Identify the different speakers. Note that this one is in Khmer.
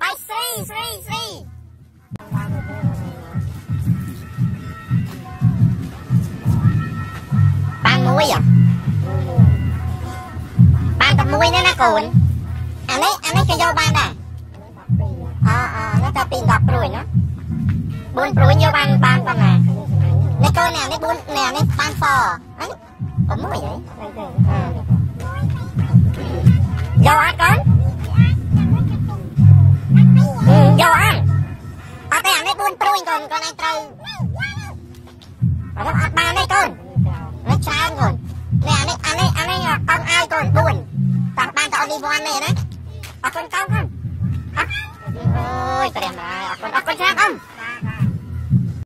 Speaker 1: បាយស្រីស្រីស្រីបានមួយអ្ហ៎បានតែមួយណាណាកូនអានេះអានេះក៏យកបានដែរអូអូនេះតែពី10ព្រួយណា4ព្រួយយកបានបានប៉ុណ្ណានេះកូននេះនេះ4នេះនេះបានសហ្នឹង6ហីយកអត់កូន យកអត់អត់ទេអានេះ4ព្រួយកូនកូនឯងត្រូវអត់អត់បានទេកូននេះច្រើនកូននេះអានេះអានេះអានេះកូនឲ្យកូន4តាមបានតែអូននេះវ៉ាន់នេះណាអរគុណកូនកូនអើយព្រះម៉ែអរគុណអរគុណច្រើនអ៊ំ